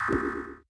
you